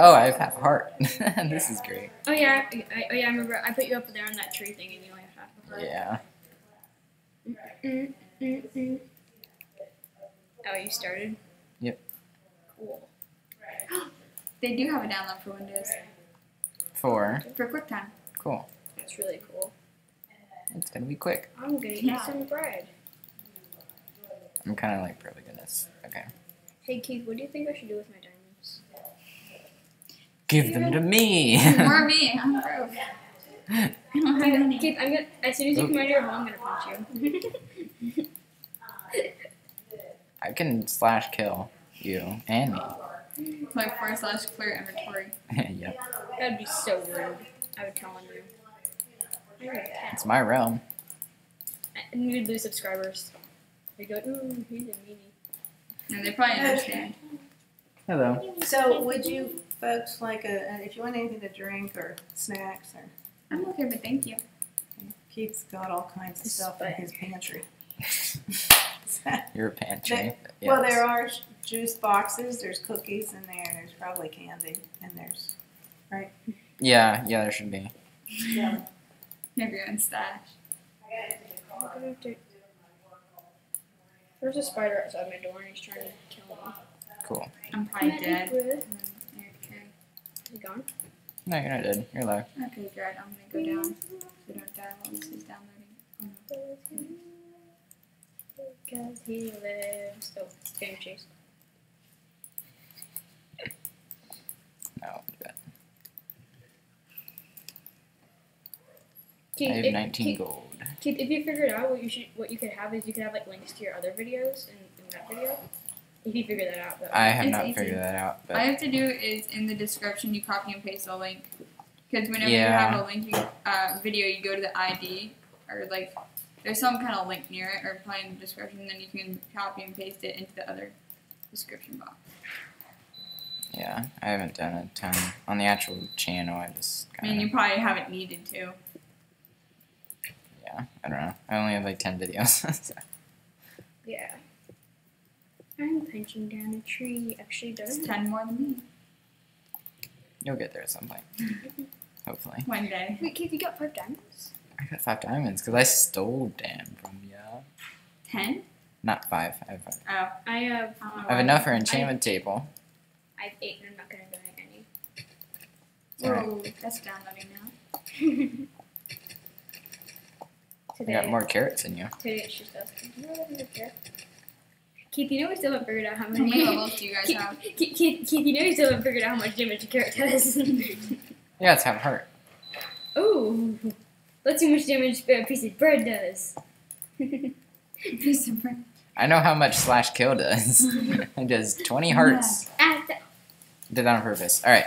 Oh, I have half a heart. this is great. Oh yeah, I, I, oh yeah. I remember I put you up there on that tree thing, and you only have half a heart. Yeah. Mm, mm, mm. Oh, you started. Yep. Cool. They do have a download for Windows Four. for QuickTime. Cool. That's really cool. It's gonna be quick. I'm gonna Yeah. eat some bread. I'm kind of like really goodness. Okay. Hey Keith, what do you think I should do with my diamonds? Give them to me. More me. I'm broke. I don't have any. Keith, I'm gonna as soon as you Oop. come out of your hole, I'm gonna punch you. I can slash kill you and me. Like forward slash clear inventory. yep. That'd be so rude. I would tell on you. I got a cat. It's my realm. And we'd lose subscribers. They'd go, ooh, he's a meanie. And they probably understand. Hello. So would you folks like a, uh, if you want anything to drink or snacks or, I'm okay, but thank you. Keith's got all kinds of stuff in his pantry. Your pantry. Well, Yes. there are juice boxes, there's cookies in there, there's probably candy, and there's, right? Yeah, yeah, there should be. yeah. You have your own stash. There's a spider outside my door and he's trying to kill me. Cool. I'm probably Can dead. eat bread? Okay. Is he gone? No, you're not dead. You're alive. Okay, good. I'm gonna go down so I don't die while this is downloading. Because he lives. Oh, it's getting chased. No, do that. Keith, I have if, 19 Keith, gold. Keith, if you figured out what you should, what you could have is you could have like links to your other videos in, in that video. If you figure that out, though. I have It's not easy. figured that out, All but I have to do is in the description you copy and paste the link. Because whenever Yeah. you have a link you, uh, video, you go to the ID or like there's some kind of link near it or probably in the description. Then you can copy and paste it into the other description box. yeah, I haven't done a ton on the actual channel. I just I mean, you probably haven't needed to. yeah. I don't know. I only have like 10 videos. so. yeah. I'm punching down a tree. Actually, It's does ten more than me. You'll get there at some point. Hopefully. One day. Wait, Keith, you got five diamonds? I got five diamonds because I stole Dan from you. Ten? Not five. I have, five. Oh, I have. I um, I have enough for enchantment table. I have eight, and I'm not gonna donate any. Alright. Whoa, that's downloading now. I today, got more carrots than you. today it's just us. Keith, you know we still haven't figured out how many. How many many. levels do you guys Keith, have? Keith, Keith, Keith, you know we still haven't figured out how much damage a carrot does. Yeah, it's half a heart. Ooh, let's see how much damage a piece of bread does. Piece of bread. I know how much slash kill does. it does 20 hearts. Ah, that- Did that on purpose. Alright.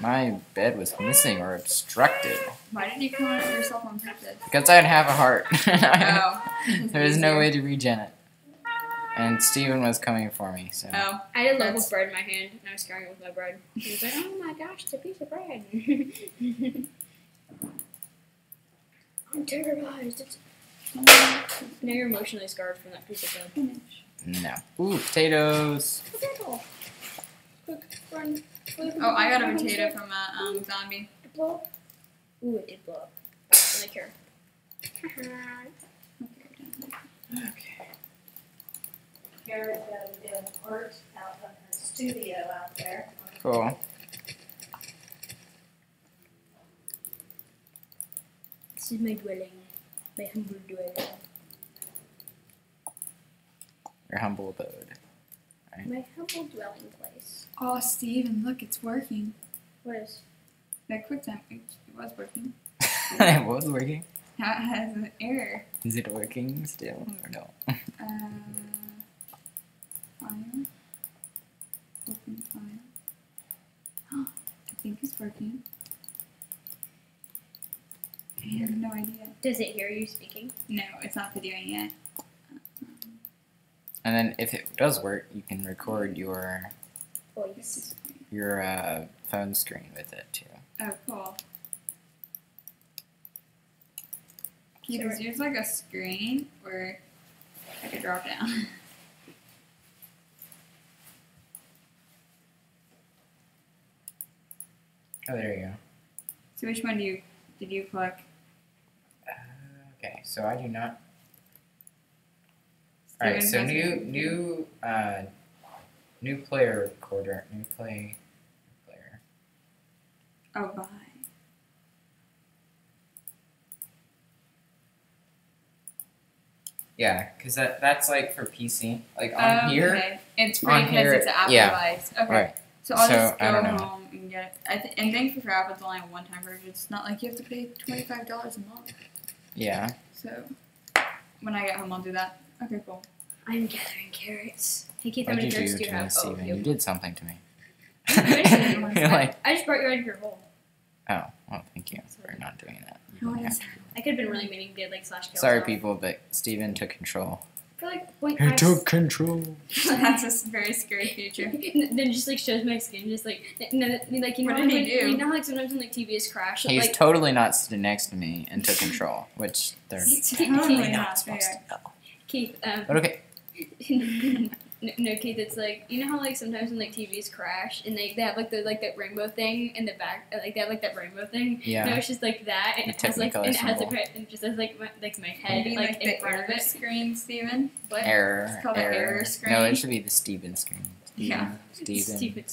My bed was missing or obstructed. Why didn't you come on yourself on purpose? Because I didn't have a heart. Oh. there was no way to regen it. And Steven was coming for me, so. Oh. I had a loaf That's- of bread in my hand, and I was scarring it with my bread. He was like, "Oh my gosh, it's a piece of bread." I'm terrorized. It's... Now you're emotionally scarred from that piece of bread. No. Ooh, potatoes. Potato. Quick, run. Oh, I got a potato from a um, zombie. It blow up? Ooh, it did blow up. I don't really care. Okay. Kara's uh, doing art out in her studio out there. Cool. This is my dwelling. My humble dwelling. Your humble abode. My humble dwelling place. Oh, Steven, look, it's working. What is? That quick time, it was working. it was working. Now it has an error. Is it working still or no? Uh, file. Open file. I think it's working. I have no idea. Does it hear you speaking? No, it's not videoing yet. And then if it does work, you can record your voice, your uh, phone screen with it too. Oh, cool. You can use like a screen or like a drop down. oh, there you go. So which one do you did you click? Uh, okay, so I do not all right, so new new uh, new player recorder, new play player. Oh, bye. Yeah, because that that's like for PC. Like on Oh, here, okay. It's free on because here, it's an Apple yeah. device. Okay. Right. So I'll So, just I go home and get it. I th- and thankfully for Apple, it's only a one-time version. It's not like you have to pay twenty-five dollars a month. yeah. So when I get home, I'll do that. Okay, cool. I'm gathering carrots. Hey Keith, how What many did you carrots do do you to me, have? Oh, Steven? you You did something to me. I You're like, I just brought you out of your hole. oh, well, thank you for not doing that. You How didn't is have to. I could have been really meaning to like slash kills. Sorry, off. people, but Steven took control. For like point He five. took control. That's a very scary future. N- then just like shows my skin, just like n- n- like you know What how, did he like, do? You know like sometimes when like TVs crash, He's like totally not sitting next to me and took control, which they're totally Keith- not supposed fair. to know. Keith, um, But okay, no, no, Keith, it's like you know how like sometimes when like TVs crash and they, they have like the like that rainbow thing in the back, uh, like they have like that rainbow thing. yeah. No, it's just like that, and The it has like and it has a like and just has like my, like my head Maybe like, like, in the front of error it. screen, Steven. What? Error. It's called the error. error No, it should be the Steven screen. Yeah. Steven. Steven.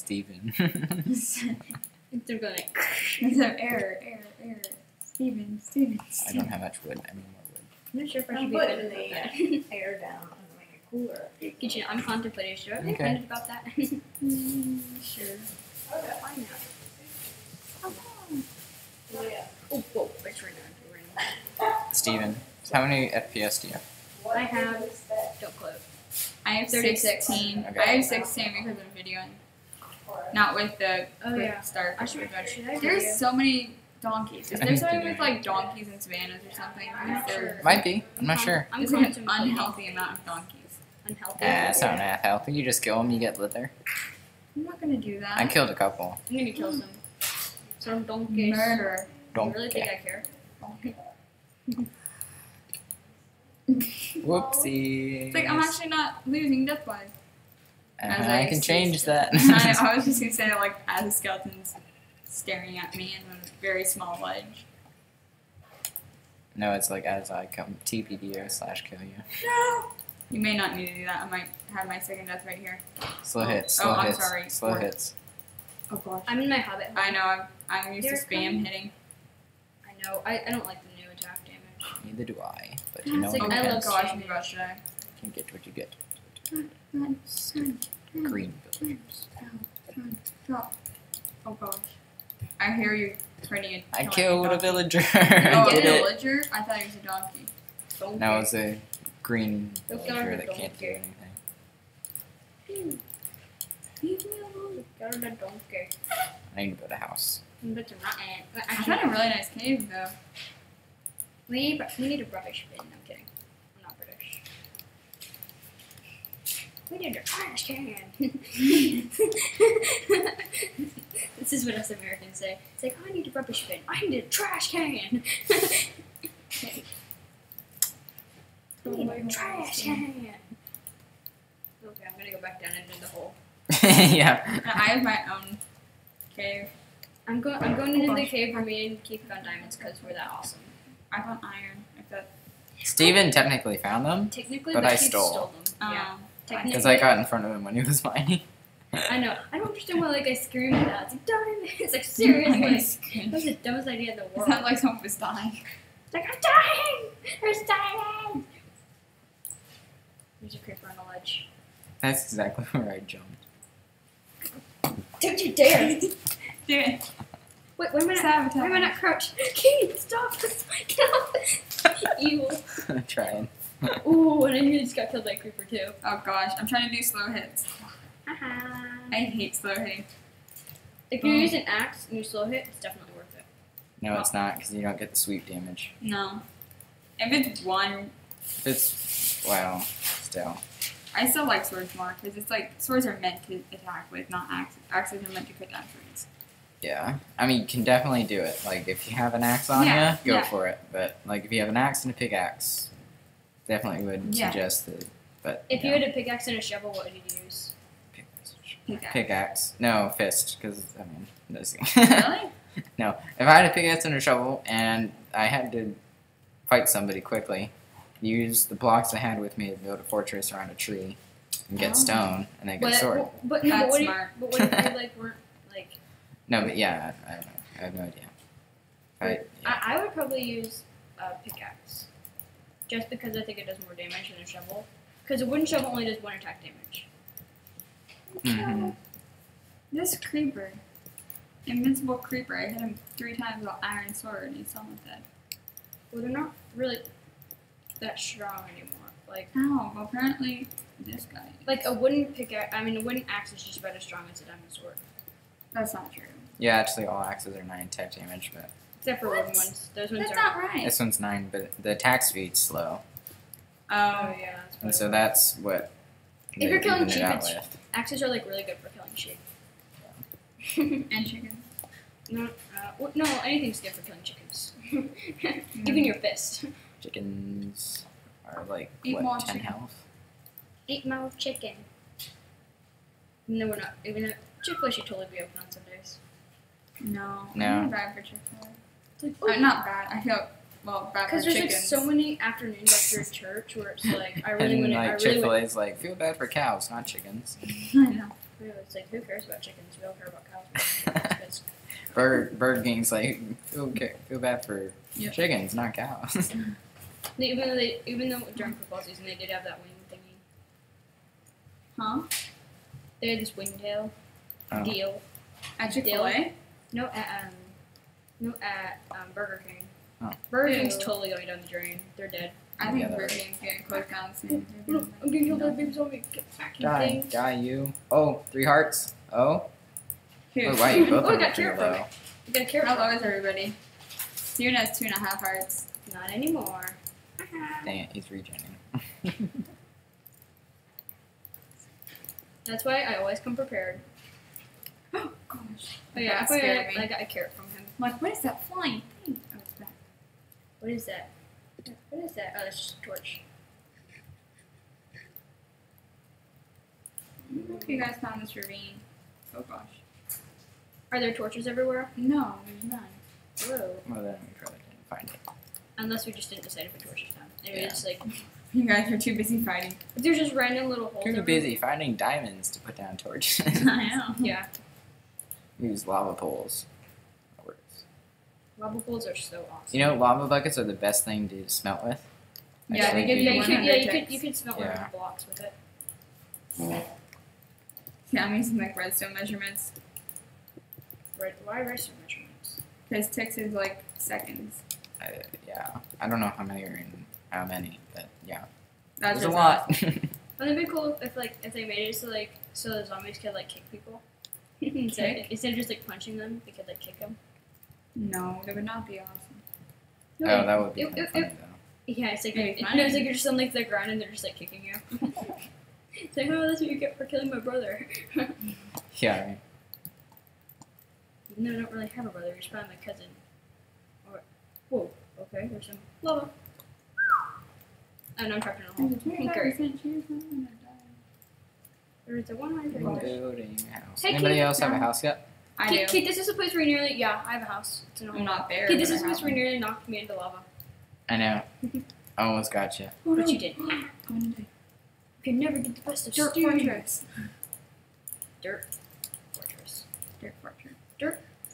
Steven. They're going like. It's an error, error, error. Steven, Steven, I Steven. don't have much wood. I need more wood. I'm not sure if I I'm should be putting better the, than that. Air down and make it cooler. Get you, I'm contemplating. Should I be Okay. offended about that? Mm, sure. Okay. Why not? Yeah. Oh, whoa, it's right now. Steven, how many FPS do you have? I have- is that Don't quote. I have 36. 16. Okay. I have 16 because I'm videoing. Not with the Oh yeah. start. I should. Should I There's so many donkeys. Is I there something with like donkeys and savannas or something? I'm not Is there- sure. Might be. I'm not sure. I'm There's like an contemplating. unhealthy amount of donkeys. Unhealthy. Ah, that's not that healthy. You just kill them, you get leather. I'm not gonna do that. I killed a couple. I'm gonna kill some. Some donkeys. Murder. You really think I care? Whoopsie. It's like I'm actually not losing death wise. as I I can change stuff. that. I, I was just gonna say like as a skeleton's staring at me in a very small ledge. no, it's like as I come TPDO slash kill you. No. You may not need to do that. I might have my second death right here. Slow Oh. hits, Oh, slow I'm sorry. slow Fourth. hits. Oh gosh. I'm in my hobbit. I know. I'm, I'm used They're to spam coming. hitting. I know. I, I don't like the new attack damage. Neither do I. But you know It's what like, I depends. love gosh, spam oh gosh, should I? You get what you get. Run, Green villagers. drop. Oh gosh. I hear you turning it. I killing killed a donkey. villager. Oh, I a did it. villager? I thought it was a donkey. Donkey. No, it's a green Look villager that the can't do anything. Leave me alone. Got a donkey. I need to build a house. But you're not in. I Actually, found a really nice cave though. we need, we need a rubbish bin. I'm kidding. I'm not British. We need a trash can. this is what us Americans say. It's like, I need a rubbish bin. I need a trash can. I need a trash can. Okay, I'm gonna go back down into the hole. yeah. I have my own cave. I'm going. I'm going Oh, into the cave where me and Keith found diamonds because we're that awesome. I found iron. If that. Steven technically found them Technically, But but, I Keith stole. stole them. yeah. Um, Technically, because I got in front of him when he was mining. I know. I don't understand why like I screamed at that. It's like diamond. It's like seriously. Nice. That was the dumbest idea in the It world. sounded like someone was dying. It's like I'm dying. There's diamond. There's a creeper on the ledge. That's exactly where I jumped. Don't you dare! Do it. Wait, why am I not? Sabotage. Why am I not crouched? Keith, stop! Get off! Evil. Trying. Ooh, and I nearly just got killed by a creeper too. Oh gosh, I'm trying to do slow hits. Haha. I hate slow hitting. If you Oh. use an axe and you slow hit, it's definitely worth it. No, it's not because you don't get the sweep damage. No. If it's one, If it's well, still. I still like swords more because it's like swords are meant to attack with, not axes. Axes are meant to cut down trees. Yeah, I mean, you can definitely do it. Like, if you have an axe on Yeah, you, go yeah. for it. But like, if you have an axe and a pickaxe, definitely would Yeah. suggest that. But If you know, had a pickaxe and a shovel, what would you use? pickaxe. Pickaxe. Pickaxe. No, fist, because I mean, this. really? no, if I had a pickaxe and a shovel and I had to fight somebody quickly, use the blocks I had with me to build a fortress around a tree and get Oh. stone and then get But, a sword. but, but, no, but That's what if, but what if you like weren't like No, but yeah, I, I don't know. I have no idea. I, yeah. I, I would probably use a pickaxe, just because I think it does more damage than a shovel. Because a wooden shovel only does one attack damage. Mhm. This creeper, invincible creeper. I hit him three times with an iron sword, and he's still not dead. Well, they're not really that strong anymore. Like Ow! Well, apparently this guy. Is. like a wooden pickaxe. I mean, a wooden axe is just about as strong as a diamond sword, that's not true. yeah, actually, all axes are nine attack damage, but except for What? wooden ones. Those ones That's are. not right. this one's nine. But the attack speed's slow, Oh yeah. That's and so that's what If you're killing even it chickens- axes are like really good for killing sheep. and chickens. no, uh, well, no, anything's good for killing chickens. Even your fist. Chickens are like Eat what more ten chicken. health. Eat more chicken. No, we're not. Even Chick Fil A should totally be open on Sundays. No. No. I'm bad for Chick Fil It's like, A. Uh, not bad. I feel well bad Because there's chickens. like so many afternoons after church where it's like I really want to. I like Chick Fil want. A's like feel bad for cows, not chickens. I know. It's like who cares about chickens? We all care about cows. more than chickens, 'cause Bird Bird King's like feel feel bad for Yep. chickens, not cows. they, even though they, even though during football season they did have that wing thingy. Huh? They had this wingtail Oh. deal. At Chick Fil A. No, at um, no at um, Burger King. Oh. Burger Ew. King's totally going down the drain. They're dead. I think Burger they're- King's getting closed down soon. I'm gonna kill that big zombie fucking Die, thing. die, you. Oh, three hearts. Oh, Who? oh, wow, you both Oh, I are got pretty carrot low. You got a carrot. How from low it. is everybody? Steven has two and a half hearts. Not anymore. Dang it, he's regenerating. That's why I always come prepared. Oh gosh. Oh yeah, that that's why scared I. I got a carrot from him. I'm like, what is that flying thing? Oh, it's back. What is that? What is that? Oh, that's just a torch. I don't know if you guys found this ravine. Oh gosh. Are there torches everywhere? No, there's none. Whoa. well, then we probably didn't find it. Unless we just didn't decide if a torch is found. Maybe Yeah. it's like You guys are too busy fighting. if there's just random little holes. Too everywhere- busy finding diamonds to put down torches. I know. Yeah, Use lava poles. That works. lava pools are so awesome. You know, lava buckets are the best thing to smelt with. Yeah, Actually, they give yeah, you you could, yeah, you could, you could smelt Yeah. random blocks with it. Yeah, I'm using like redstone measurements. Right? Why redstone measurements? Because ticks is like seconds. Uh, yeah, I don't know how many are in how many, but yeah, That's there's a just lot. Wouldn't it be cool if like if they made it so like so the zombies could like kick people? instead, Kick? instead of just like punching them, they could like kick them. No, that would not be awesome. oh, that would be it- kind of funny it- though. Yeah, it's like it, fine. no, it's like you're just on like the ground and they're just like kicking you. it's like, oh, that's what you get for killing my brother. Yeah, I Even though I don't really have a brother, he's probably my cousin. Or, whoa, okay, there's some lava. And I'm trapped in a hole. There's a 25% Great. chance I'm gonna die. There's a one hundred. Gosh. building house. Hey, Anybody else have a house yet? I Kate, do. Kate, this is the place where you nearly. Yeah, I have a house. It's in a I'm not there. Kate, this is the place where you nearly knocked me into lava. I know. I almost got you. Oh, But no. you didn't. You I'm gonna die. could never get the best of Dirt fortress. Dirt fortress. Dirt fortress.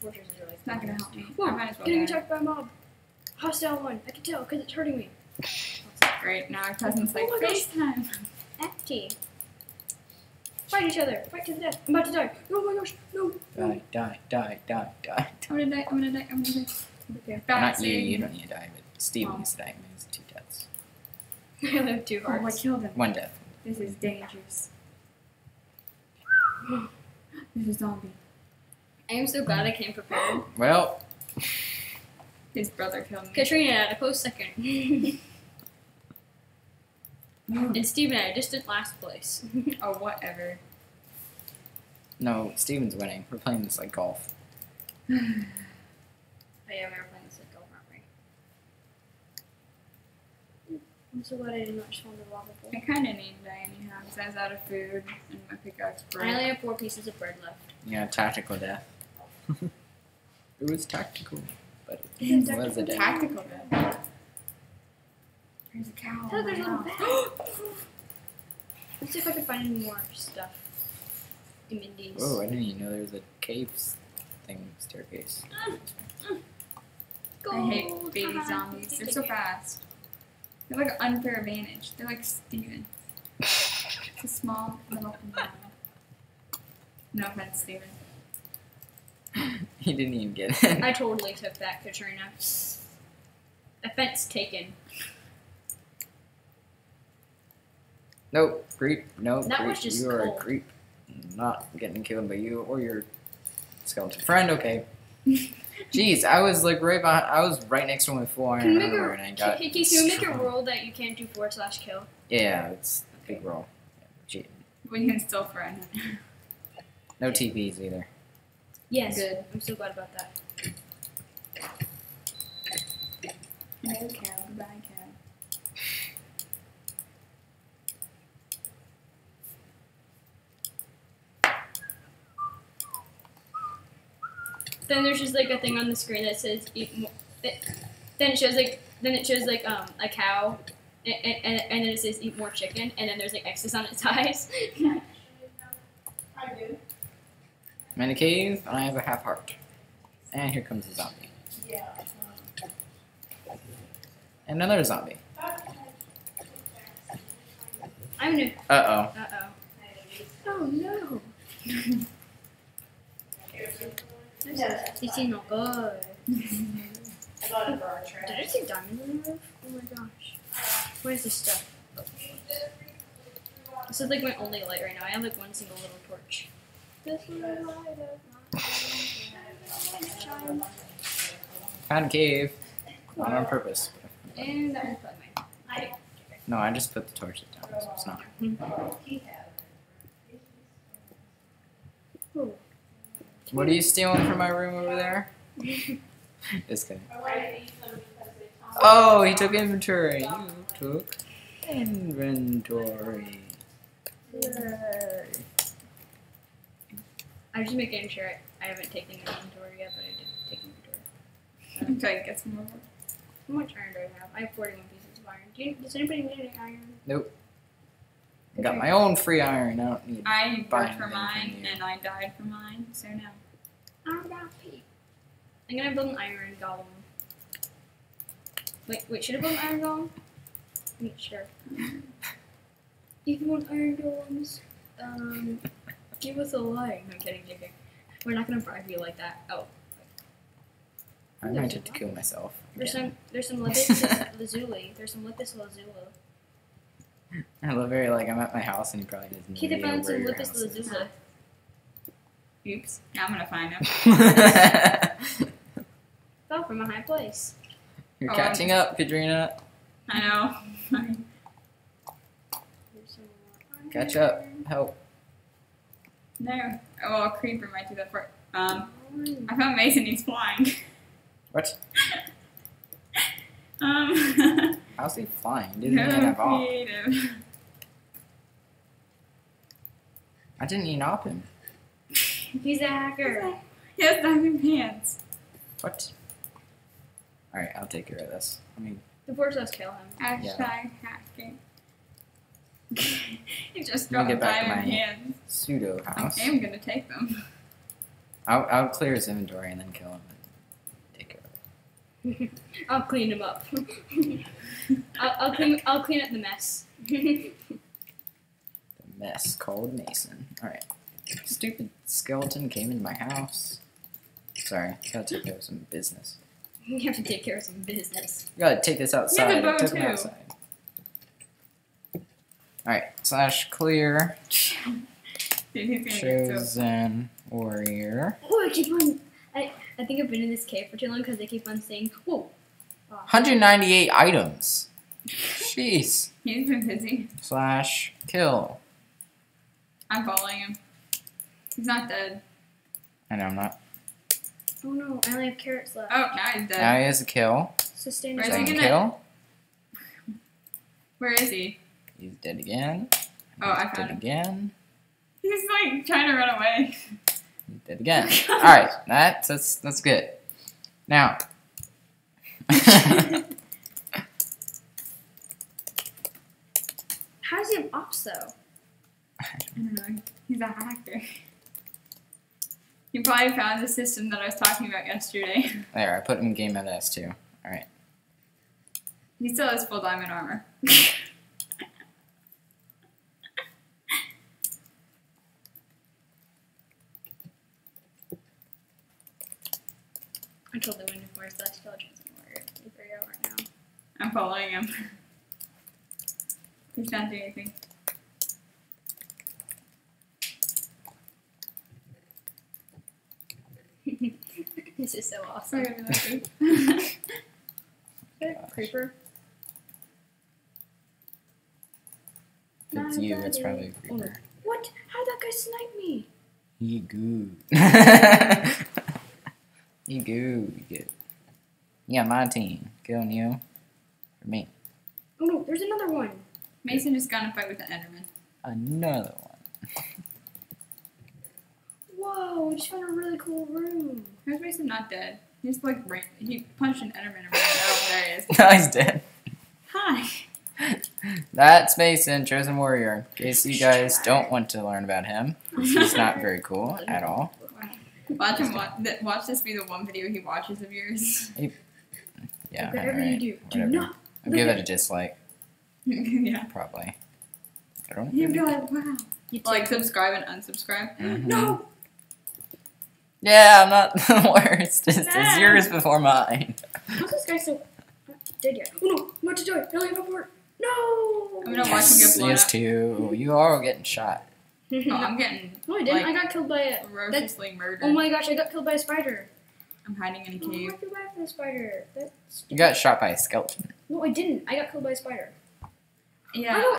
Fortresses are like. It's not gonna help me. Whoa, I might as well getting attacked by a mob. Hostile one. I can tell because it's hurting me. That's Great. Now our cousin's oh like Oh my gosh. FaceTime. FT. Fight each other. Fight to the death. I'm about to die. Oh my gosh. No. Die, die, die, die, die. I'm gonna die. I'm gonna die. I'm gonna die. Okay. Not you, you don't need to die, but Steve Oh. needs to die. He has two deaths. I only have two Oh, I hearts. killed him. One death. This is dangerous. There's a zombie. I am so glad I came prepared. Well, His brother killed me. Katrina at a close second. and Steven at a distant last place. Oh, whatever. no, Steven's winning. We're playing this like golf. Oh yeah, we were playing this like golf, aren't we? I'm so glad I did not just want the lava pool. I kind of need to die anyhow because I was out of food and my pickaxe broke. I only have four pieces of bread left. Yeah, tactical death. It was tactical, but Yeah, it was a day. Tactical bed. There's a cow. Oh, there's a Wow. little Let's see if I can find any more stuff. in Mindy's. Whoa, I didn't even know there was a cave thing staircase. Mm, mm. I hate baby time. zombies. They're so fast. They're like an unfair advantage. They're like Steven. It's a small little man. No offense, Steven. he didn't even get it. I totally took that, Katrina. Offense taken. Nope, creep. Nope, That creep. was just you are cold. a creep. Not getting killed by you or your skeleton friend. Okay. Jeez, I was like right behind. I was right next to him with full Can iron armor, and I got. can, can you make a strong. rule that you can't do forward slash kill? Yeah, it's a big roll. Gee, But you can still friend. him. no TPs either. Yes. Good. I'm so glad about that. No cow. Goodbye, cow. Then there's just like a thing on the screen that says eat more. Then it shows like then it shows like um a cow, and, and, and then it says eat more chicken, and then there's like X's on its eyes. I do, I'm in a cave, and I have a half heart. And here comes a zombie. yeah. And another zombie. I'm new. Uh oh. Uh oh. Oh no. It's not good. I got a bar track. Did I see diamonds on the roof? Oh my gosh. Where's this stuff? This is like my only light right now. I have like one single little torch. This little light of mine. Found a cave. Not on purpose. And that was probably mine. No, I just put the torches down, so it's not. Ooh. What are you stealing from my room over there? Just kidding. Oh, he took inventory. You took inventory. Yay. I'm just making sure I, I haven't taken inventory yet, but I did take inventory. I'm trying to get some more. How much iron do I have? I have 41 pieces of iron. Do you, does anybody need any iron? Nope. I got my own free iron. I don't need. I Buying worked for mine and I died for mine, so no. I'm about Pete. I'm gonna build an iron golem. Wait, wait, should I build an iron golem? I'm not sure. If you want iron golems, um, give us a like. No, I'm kidding, JK. We're not gonna bribe you like that. Oh, I might have to kill myself. there's again. some, there's some Lapis lazuli. There's some Lapis lazuli. I love very like I'm at my house and he probably doesn't Keep found where some your house is. lazuli. Oops. Now I'm gonna find him. Fell from a high place. You're Oh, catching up, Katrina. I know. There's some more iron. Catch up. Help. no. Oh, well, a creeper might do that for. Um, I found Mason. He's flying. What? um. How's he flying? Didn't even no have op. creative. I didn't even op him. He's a hacker. He has diamond pants. What? Alright, I'll take care of this. I mean, The force us kill him. Hashtag hacking. he just Let me dropped get back to diamond my- pants. pseudo I am gonna take them. I'll, I'll clear his inventory and then kill him and take care of it. I'll clean him up. I'll, I'll clean. I'll clean up the mess. The mess called Mason. Alright. Stupid skeleton came into my house. Sorry, gotta take care of some business. you have to take care of some business. You gotta take this outside. bow I took him too. outside. Alright, slash clear. Dude, he's gonna get so. Chosen warrior. Oh, I keep on. I I think I've been in this cave for too long because they keep on saying, "Whoa." 198 items. Jeez. He's been busy. Slash kill. I'm following him. He's not dead. I know I'm not. Oh no, I only have carrots left. Oh, now he's dead. Now he has a kill. Sustain Where's he gonna- kill. Where is he? He's dead again. Oh, I He's found dead him. again. He's like trying to run away. He's dead again. Alright, that's that's that's good. Now. How does he have ops though? I don't know. He's a hacker. He probably found the system that I was talking about yesterday. there, I put him in game mode S2. He still has full diamond armor. I told the wind before so that's still Chosen Warrior. He's very out right now. I'm following him. He's not doing anything. This is so awesome. Sorry, Creeper. If it's you, it's probably a creeper. What? How'd that guy snipe me? He good. he good. You good. Yeah, my team. Go Neo. For me. Oh no, there's another one. Mason just got in a fight with an Enderman. Another one. Whoa, we just found a really cool room. How's Mason not dead? He's like ra- he punched an Enderman and ran. Oh, there he is. no, he's dead. Hi. That's Mason, Chosen Warrior. In case you guys don't want to learn about him, he's not very cool at all. Watch him. Watch, watch this be the one video he watches of yours. Yeah, Whatever alright. you do, do whatever. not. I'll give it a dislike, yeah. probably. I don't You'd be like, wow. You Like subscribe and unsubscribe. Mhm. No. Yeah, I'm not the worst. It's, it's Nah. yours before mine. How's this guy still not dead yet? Oh no, I'm about to die. I only have a port. No. I'm gonna watch him blown Yes, up. too. You are getting shot. Oh, I'm getting no, I didn't. like- I got killed by a. ferociously murdered. Oh my gosh, I got killed by a spider. I'm hiding in a Oh, cave. I feel bad for the spider. That's You got shot by a skeleton. no, I didn't. I got killed by a spider. Yeah. I don't